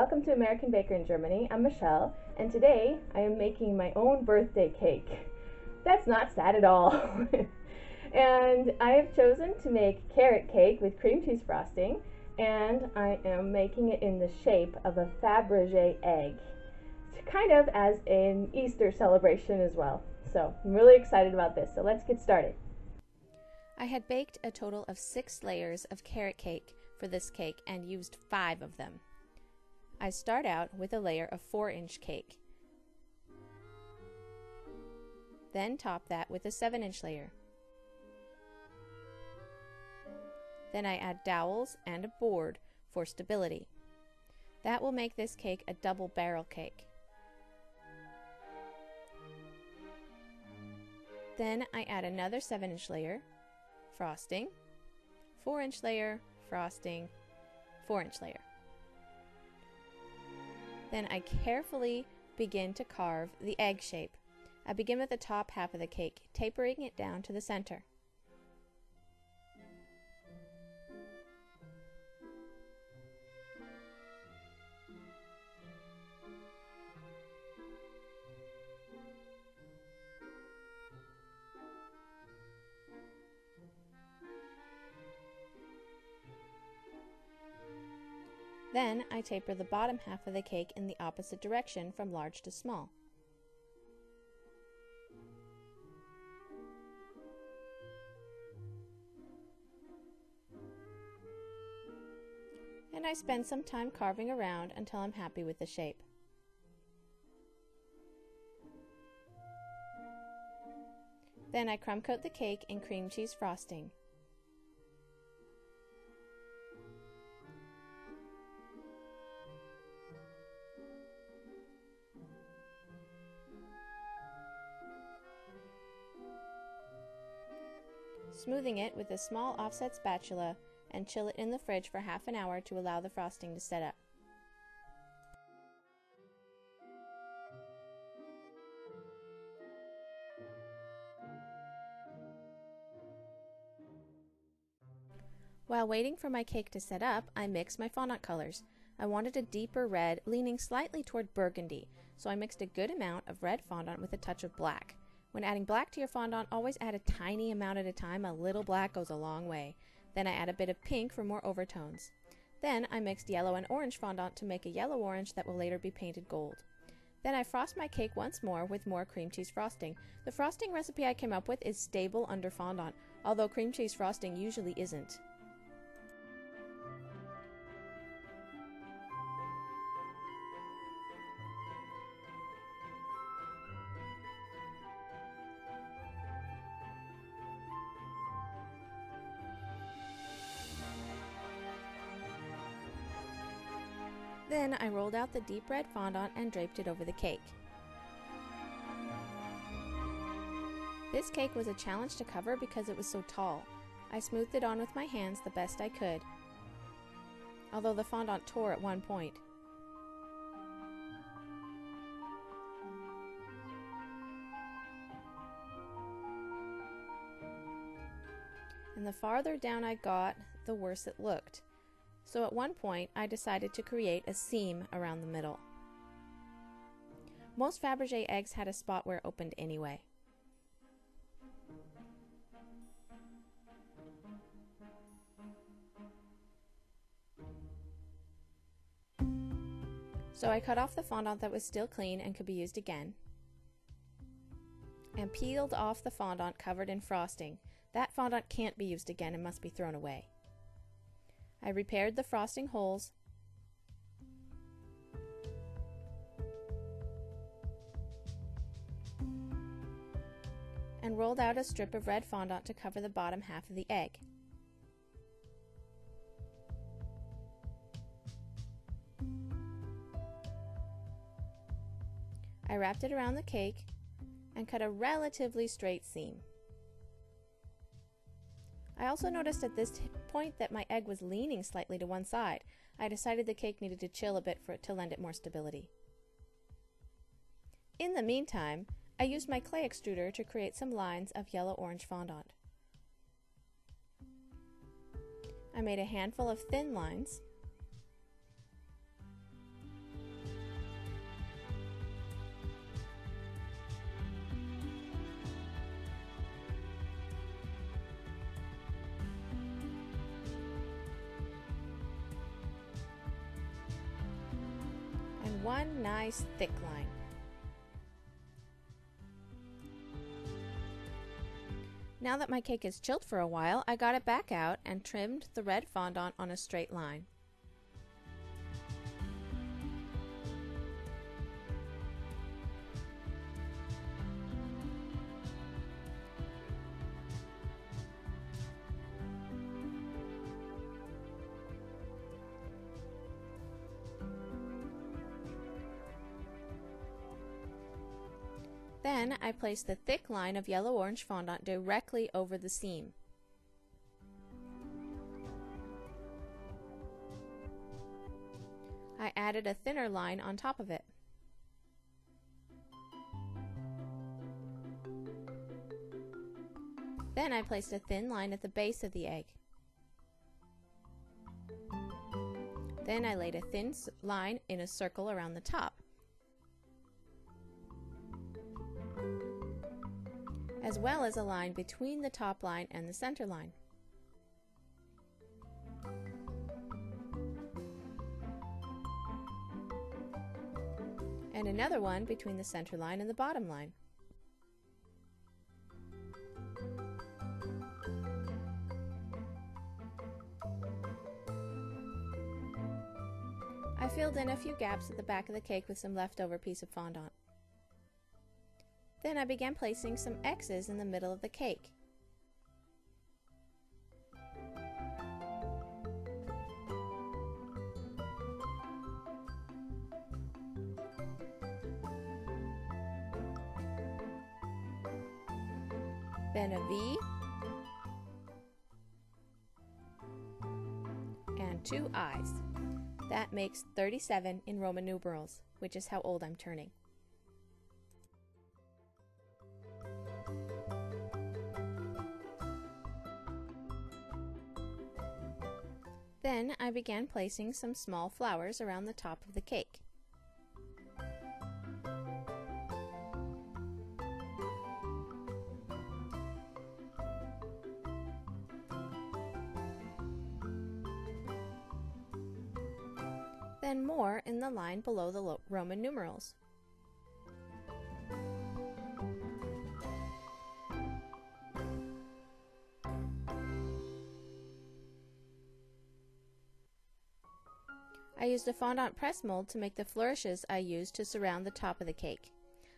welcome to American Baker in Germany. I'm Michelle, and today I am making my own birthday cake. That's not sad at all. and I have chosen to make carrot cake with cream cheese frosting, and I am making it in the shape of a Fabergé egg, kind of as an Easter celebration as well. So I'm really excited about this, so let's get started. I had baked a total of six layers of carrot cake for this cake and used five of them. I start out with a layer of 4 inch cake. Then top that with a 7 inch layer. Then I add dowels and a board for stability. That will make this cake a double barrel cake. Then I add another 7 inch layer, frosting, 4 inch layer, frosting, 4 inch layer. Then I carefully begin to carve the egg shape. I begin with the top half of the cake, tapering it down to the center. Then I taper the bottom half of the cake in the opposite direction from large to small. And I spend some time carving around until I'm happy with the shape. Then I crumb coat the cake in cream cheese frosting. Smoothing it with a small offset spatula, and chill it in the fridge for half an hour to allow the frosting to set up. While waiting for my cake to set up, I mixed my fondant colors. I wanted a deeper red, leaning slightly toward burgundy, so I mixed a good amount of red fondant with a touch of black. When adding black to your fondant, always add a tiny amount at a time. A little black goes a long way. Then I add a bit of pink for more overtones. Then I mixed yellow and orange fondant to make a yellow orange that will later be painted gold. Then I frost my cake once more with more cream cheese frosting. The frosting recipe I came up with is stable under fondant, although cream cheese frosting usually isn't. Then I rolled out the deep red fondant and draped it over the cake. This cake was a challenge to cover because it was so tall. I smoothed it on with my hands the best I could, although the fondant tore at one point. And the farther down I got, the worse it looked so at one point I decided to create a seam around the middle. Most Fabergé eggs had a spot where it opened anyway. So I cut off the fondant that was still clean and could be used again, and peeled off the fondant covered in frosting. That fondant can't be used again and must be thrown away. I repaired the frosting holes and rolled out a strip of red fondant to cover the bottom half of the egg. I wrapped it around the cake and cut a relatively straight seam. I also noticed at this point that my egg was leaning slightly to one side. I decided the cake needed to chill a bit for it to lend it more stability. In the meantime, I used my clay extruder to create some lines of yellow-orange fondant. I made a handful of thin lines one nice thick line. Now that my cake is chilled for a while, I got it back out and trimmed the red fondant on a straight line. Then I place the thick line of yellow-orange fondant directly over the seam. I added a thinner line on top of it. Then I placed a thin line at the base of the egg. Then I laid a thin line in a circle around the top. Well as a line between the top line and the center line. And another one between the center line and the bottom line. I filled in a few gaps at the back of the cake with some leftover piece of fondant. Then I began placing some X's in the middle of the cake. Then a V and two I's. That makes 37 in Roman numerals, which is how old I'm turning. Then I began placing some small flowers around the top of the cake. Then more in the line below the Roman numerals. I used a fondant press mold to make the flourishes I used to surround the top of the cake.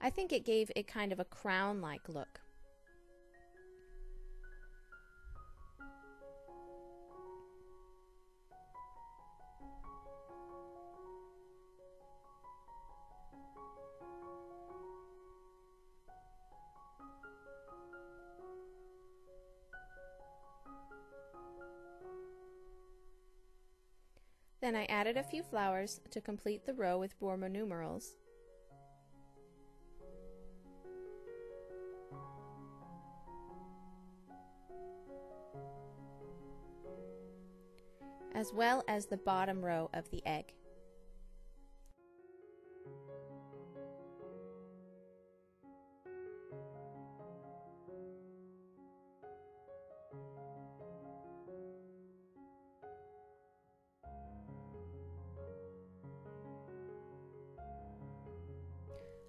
I think it gave it kind of a crown-like look. Then I added a few flowers to complete the row with Roman numerals. as well as the bottom row of the egg.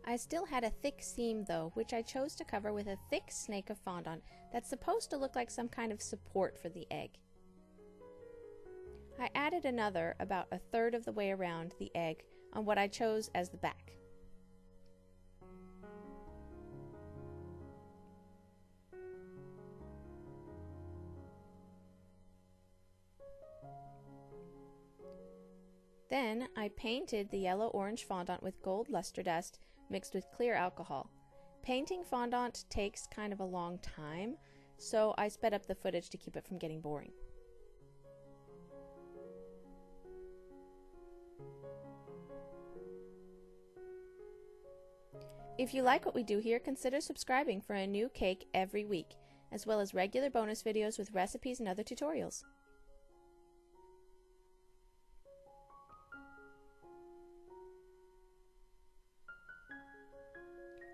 I still had a thick seam though, which I chose to cover with a thick snake of fondant that's supposed to look like some kind of support for the egg. I added another about a third of the way around the egg on what I chose as the back. Then I painted the yellow-orange fondant with gold luster dust mixed with clear alcohol. Painting fondant takes kind of a long time, so I sped up the footage to keep it from getting boring. If you like what we do here, consider subscribing for a new cake every week, as well as regular bonus videos with recipes and other tutorials.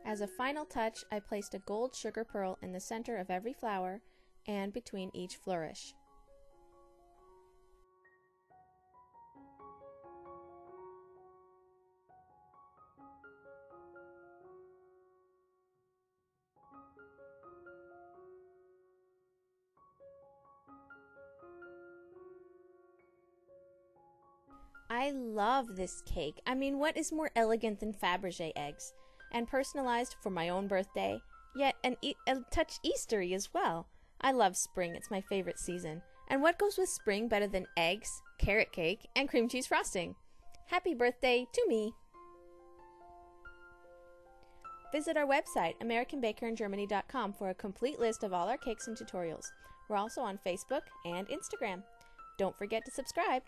As a final touch, I placed a gold sugar pearl in the center of every flower and between each flourish. I love this cake. I mean, what is more elegant than Fabergé eggs? And personalized for my own birthday, yet an e- a touch Eastery as well. I love spring, it's my favorite season. And what goes with spring better than eggs, carrot cake, and cream cheese frosting? Happy birthday to me! Visit our website, AmericanBakerInGermany.com, for a complete list of all our cakes and tutorials. We're also on Facebook and Instagram. Don't forget to subscribe.